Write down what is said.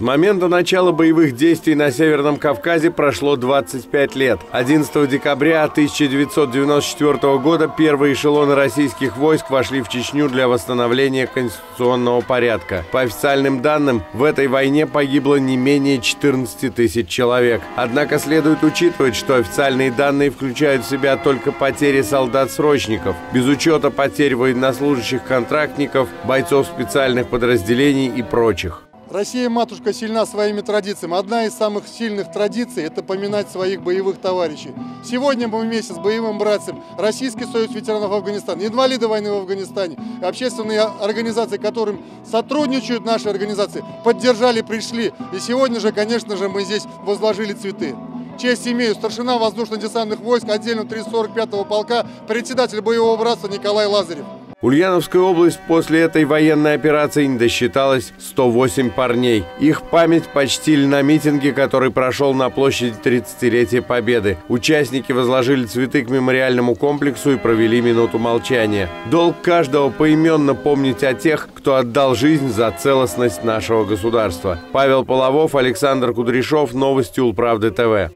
С момента начала боевых действий на Северном Кавказе прошло 25 лет. 11 декабря 1994 года первые эшелоны российских войск вошли в Чечню для восстановления конституционного порядка. По официальным данным, в этой войне погибло не менее 14 тысяч человек. Однако следует учитывать, что официальные данные включают в себя только потери солдат-срочников, без учета потерь военнослужащих контрактников, бойцов специальных подразделений и прочих. Россия-матушка сильна своими традициями. Одна из самых сильных традиций – это поминать своих боевых товарищей. Сегодня мы вместе с боевым братцем Российский союз ветеранов Афганистана, инвалиды войны в Афганистане, общественные организации, которым сотрудничают наши организации, поддержали, пришли. И сегодня же, конечно же, мы здесь возложили цветы. Честь имею старшина воздушно-десантных войск отдельно 345-го полка, председатель боевого братства Николай Лазарев. Ульяновская область после этой военной операции не досчиталась 108 парней. Их память почтили на митинге, который прошел на площади 30-летия Победы. Участники возложили цветы к мемориальному комплексу и провели минуту молчания. Долг каждого поименно помнить о тех, кто отдал жизнь за целостность нашего государства. Павел Половов, Александр Кудряшов, Новости Улправды ТВ.